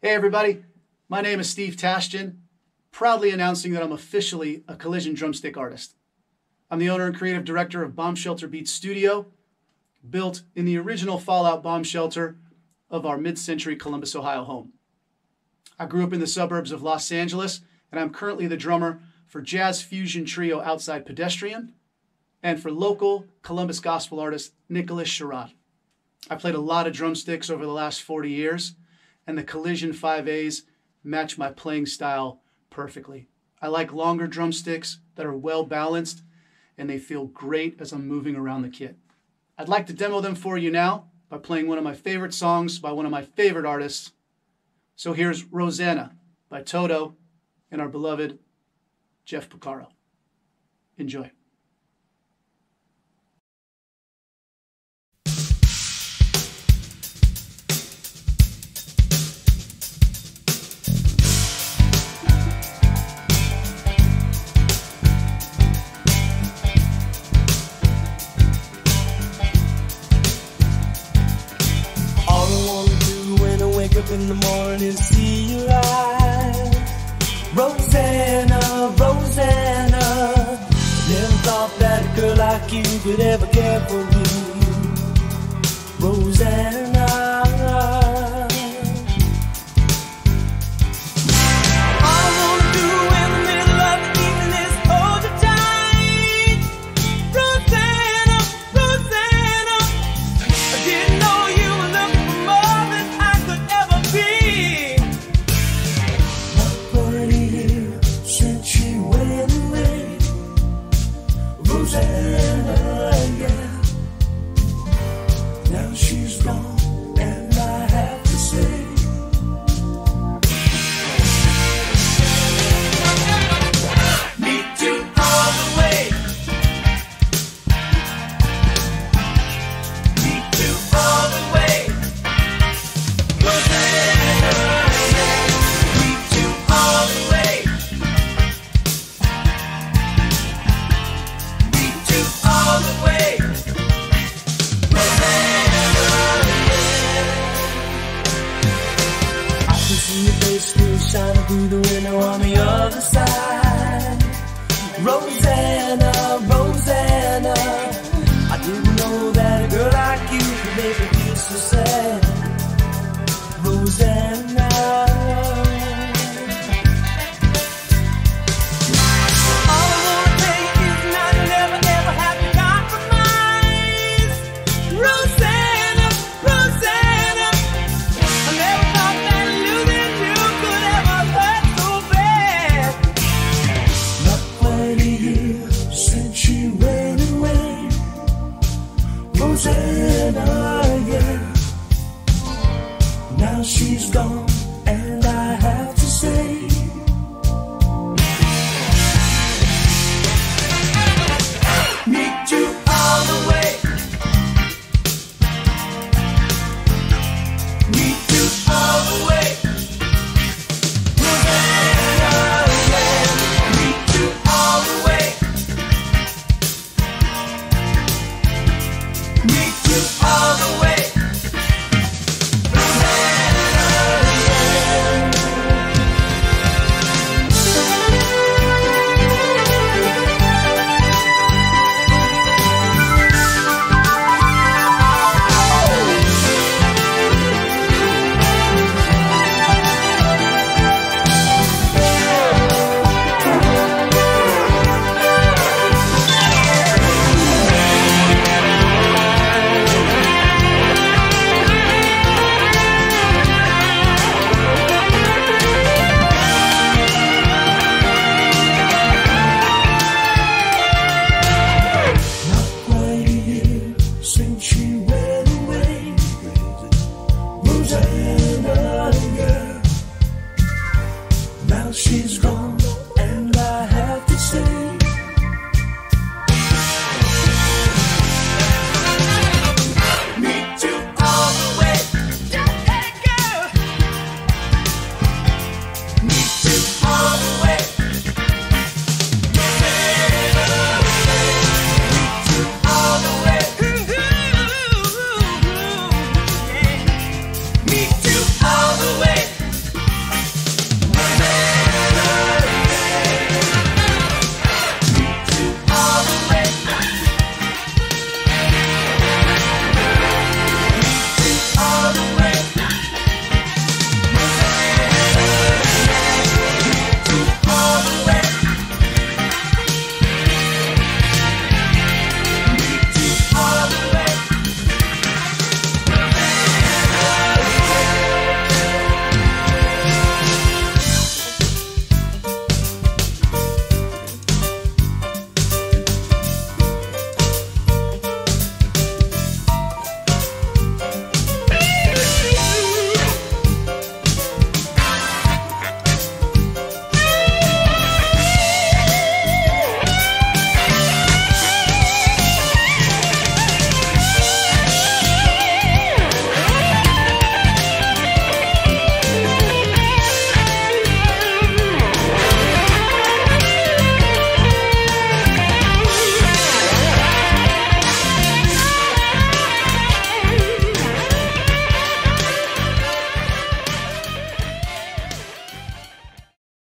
Hey, everybody. My name is Steve Tashjian, proudly announcing that I'm officially a collision drumstick artist. I'm the owner and creative director of Bomb Shelter Beats Studio, built in the original Fallout bomb shelter of our mid century Columbus, Ohio home. I grew up in the suburbs of Los Angeles, and I'm currently the drummer for jazz fusion trio Outside Pedestrian and for local Columbus gospel artist Nicholas Sherrod. I played a lot of drumsticks over the last 40 years, and the Collision 5As match my playing style perfectly. I like longer drumsticks that are well balanced and they feel great as I'm moving around the kit. I'd like to demo them for you now by playing one of my favorite songs by one of my favorite artists. So here's Rosanna by Toto and our beloved Jeff Porcaro. Enjoy. You could ever care for me. Shining through the window on the other side. Rosanna, Rosanna, I didn't know that a girl like you could make me feel so sad.